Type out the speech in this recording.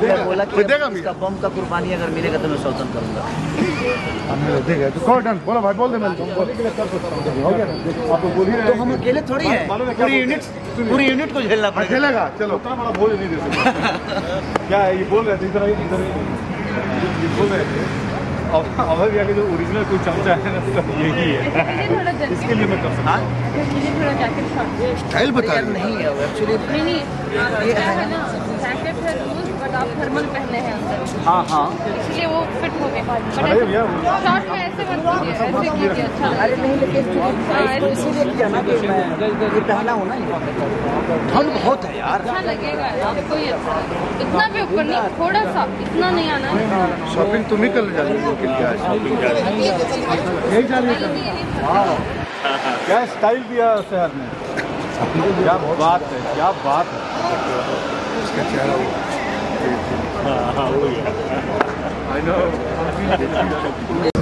मैं बोला कि इसका बम का कुर्बानी अगर मिलेगा तो मैं करूँगा। तो कौन डन बोलो भाई बोल दे मैं तुमको हो। गया ना? आप तो ही तो हम अकेले थोड़ी हैं। क्या पूरी यूनिट पूरी यूनिट को झेलना हाँ, पड़ेगा। चलेगा चलो। उतना बड़ा बोझ नहीं दे सकते। क्या ये बोल रहे थे इधर इधर ये बोल रहे थे। अब अभय भैया के जो ओरिजिनल कोई चमचा है ना तो यही है। इसके लिए मैं कर सकता जैकेट शॉर्ट स्टाइल बता नहीं है एक्चुअली नहीं नहीं। है ना जैकेट है लूज बट आप थर्मल पहने हैं अंदर। हाँ हाँ। इसलिए वो फिट हो भैया शॉर्ट में ऐसे मत कीजिए ऐसे कीजिए अच्छा अरे नहीं लेकिन हाँ, इसीलिए किया ना कि मैं ये पहना हूँ ना ठंड बहुत है यार। अच्छा लगेगा आपको ही अच्छा इतना भी ऊपर नहीं थोड़ा सा इतना नहीं आना। है शॉपिंग तुम ही कर जा रही हो क्या शॉपिंग क्या यही जा रही है क्या स्टाइल दिया शहर में क्या बात है क्या बात है। उसका चेहरा हाँ हाँ वही आई नो